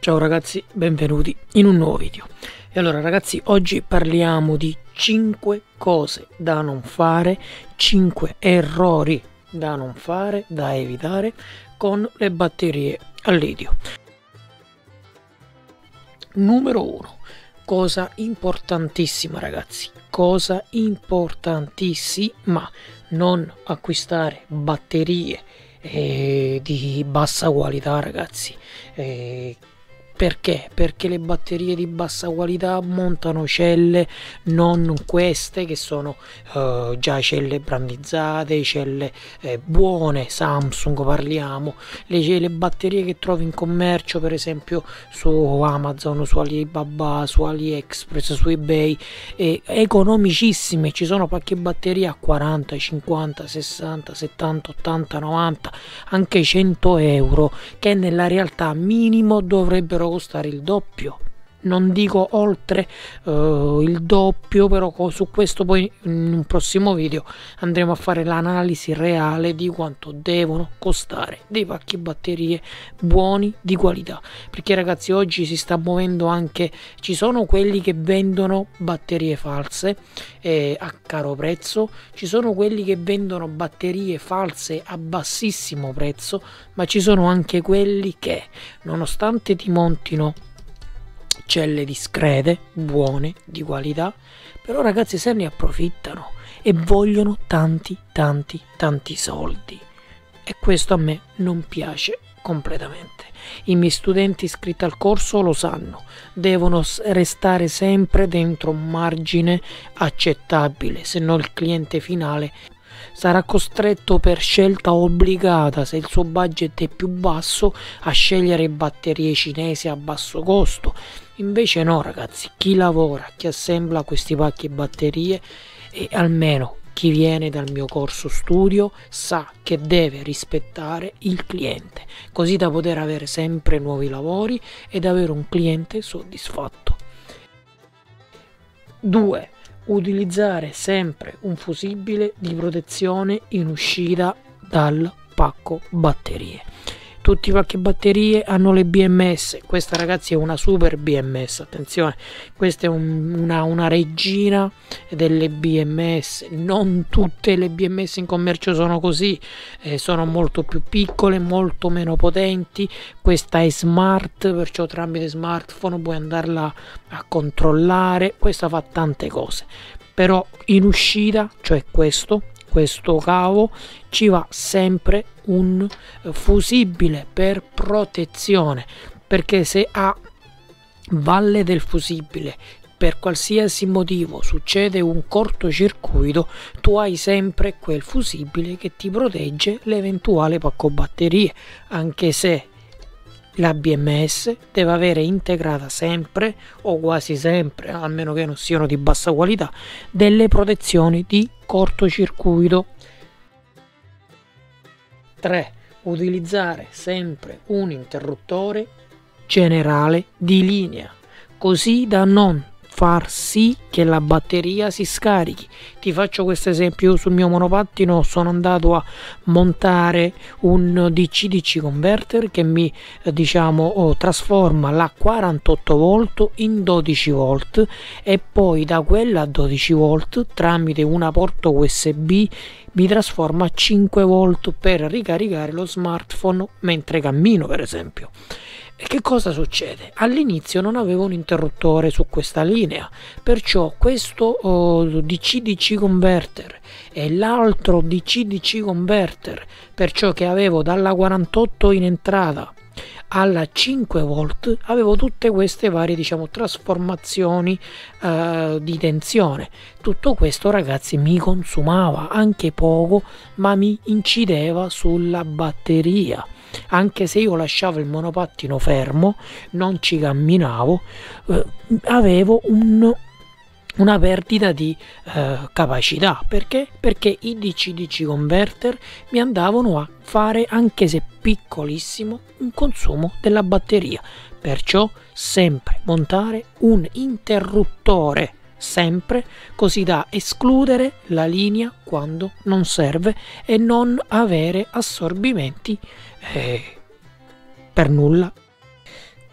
Ciao ragazzi, benvenuti in un nuovo video. E allora ragazzi, oggi parliamo di 5 cose da non fare, 5 errori da non fare, da evitare con le batterie al litio. Numero 1. Cosa importantissima ragazzi, cosa importantissima, non acquistare batterie eh, di bassa qualità ragazzi. Eh, perché? Perché le batterie di bassa qualità montano celle non queste che sono uh, già celle brandizzate, celle eh, buone, Samsung parliamo, le, le, batterie che trovi in commercio per esempio su Amazon, su Alibaba, su AliExpress, su eBay, eh, economicissime, ci sono pacchi batterie a 40, 50, 60, 70, 80, 90, anche 100 euro che nella realtà minimo dovrebbero costare il doppio non dico oltre uh, il doppio però su questo poi in un prossimo video andremo a fare l'analisi reale di quanto devono costare dei pacchi batterie buoni di qualità. Perché ragazzi oggi si sta muovendo anche ci sono quelli che vendono batterie false eh, a caro prezzo ci sono quelli che vendono batterie false a bassissimo prezzo ma ci sono anche quelli che nonostante ti montino celle discrete, buone, di qualità, però ragazzi se ne approfittano e vogliono tanti, tanti, tanti soldi. E questo a me non piace completamente. I miei studenti iscritti al corso lo sanno, devono restare sempre dentro un margine accettabile, se no il cliente finale sarà costretto per scelta obbligata, se il suo budget è più basso, a scegliere batterie cinesi a basso costo. Invece no ragazzi, chi lavora, chi assembla questi pacchi batterie e almeno chi viene dal mio corso studio sa che deve rispettare il cliente, così da poter avere sempre nuovi lavori ed avere un cliente soddisfatto. 2 utilizzare sempre un fusibile di protezione in uscita dal pacco batterie tutti i pacchi batterie hanno le BMS questa ragazzi è una super BMS attenzione. Questa è un, una, una regina delle BMS non tutte le BMS in commercio sono così eh, sono molto più piccole molto meno potenti. Questa è smart perciò tramite smartphone puoi andarla a controllare. Questa fa tante cose. Però in uscita cioè questo questo cavo ci va sempre un fusibile per protezione perché se a valle del fusibile per qualsiasi motivo succede un cortocircuito, tu hai sempre quel fusibile che ti protegge l'eventuale pacco batterie, anche se la BMS deve avere integrata sempre o quasi sempre, almeno che non siano di bassa qualità, delle protezioni di cortocircuito. 3. Utilizzare sempre un interruttore generale di linea, così da non far sì che la batteria si scarichi. Ti faccio questo esempio, io sul mio monopattino sono andato a montare un DC-DC converter che mi diciamo oh, trasforma la 48 volt in 12 volt e poi da quella 12 volt tramite una porta USB mi trasforma a 5 volt per ricaricare lo smartphone mentre cammino per esempio. E che cosa succede? All'inizio non avevo un interruttore su questa linea, perciò questo oh, DC-DC converter e l'altro DC-DC converter, perciò che avevo dalla 48 in entrata alla 5 volt avevo tutte queste varie diciamo trasformazioni uh, di tensione. Tutto questo ragazzi mi consumava anche poco ma mi incideva sulla batteria. Anche se io lasciavo il monopattino fermo, non ci camminavo, eh, avevo un una perdita di eh, capacità. Perché? perché i DC-DC converter mi andavano a fare anche se piccolissimo un consumo della batteria. Perciò sempre montare un interruttore sempre così da escludere la linea quando non serve e non avere assorbimenti eh, per nulla.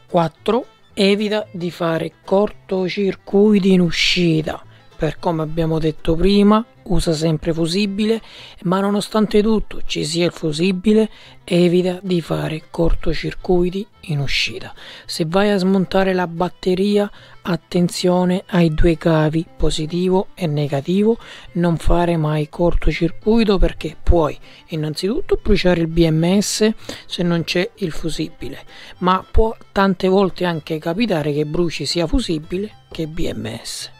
4 evita di fare cortocircuiti in uscita per come abbiamo detto prima usa sempre fusibile ma nonostante tutto ci sia il fusibile evita di fare cortocircuiti in uscita. Se vai a smontare la batteria attenzione ai due cavi positivo e negativo. Non fare mai cortocircuito perché puoi innanzitutto bruciare il BMS se non c'è il fusibile ma può tante volte anche capitare che bruci sia fusibile che BMS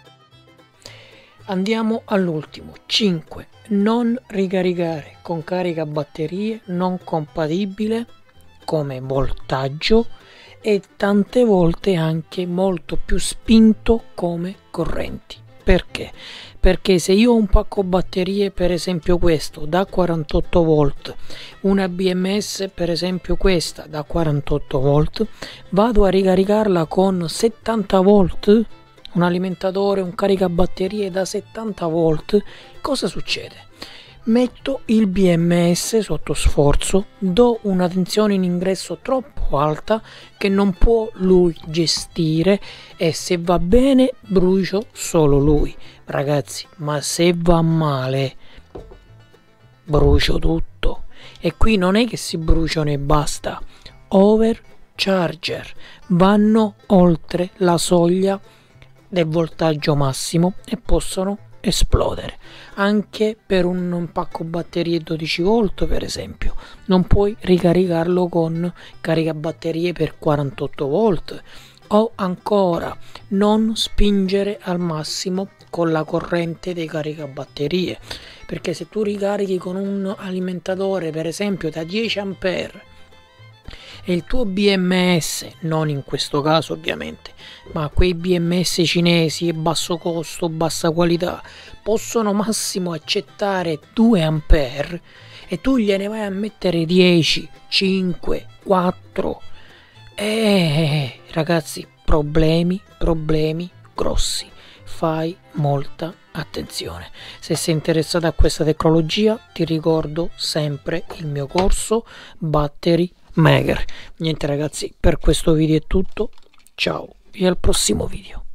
Andiamo all'ultimo. 5. Non ricaricare con carica batterie non compatibile come voltaggio e tante volte anche molto più spinto come correnti. Perché? Perché se io ho un pacco batterie, per esempio questo, da 48 volt, una BMS, per esempio questa, da 48 volt, vado a ricaricarla con 70 volt, un alimentatore, un caricabatterie da 70 volt, cosa succede? Metto il BMS sotto sforzo, do una tensione in ingresso troppo alta che non può lui gestire e se va bene brucio solo lui. Ragazzi, ma se va male brucio tutto. E qui non è che si bruciano e basta. Overcharger vanno oltre la soglia del voltaggio massimo e possono esplodere anche per un pacco batterie 12 volt per esempio. Non puoi ricaricarlo con caricabatterie per 48 volt. O ancora non spingere al massimo con la corrente dei caricabatterie perché se tu ricarichi con un alimentatore per esempio da 10 ampere e il tuo BMS, non in questo caso ovviamente, ma quei BMS cinesi e basso costo, bassa qualità, possono massimo accettare 2 ampere e tu gliene vai a mettere 10, 5, 4. Eh, ragazzi, problemi, problemi grossi. Fai molta attenzione. Se sei interessato a questa tecnologia, ti ricordo sempre il mio corso Battery Maker. Niente ragazzi, per questo video è tutto. Ciao e al prossimo video.